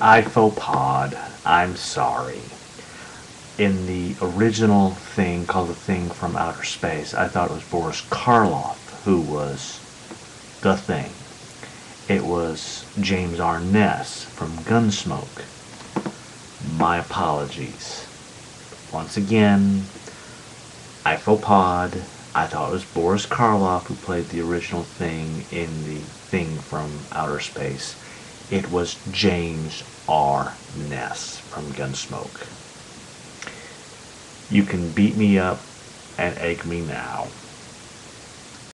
I faux pod. I'm sorry. In the original thing called The Thing from Outer Space, I thought it was Boris Karloff who was the thing. It was James Arness from Gunsmoke. My apologies. Once again, I faux pod. I thought it was Boris Karloff who played the original thing in the thing from outer space. It was James R. Ness from Gunsmoke. You can beat me up and egg me now.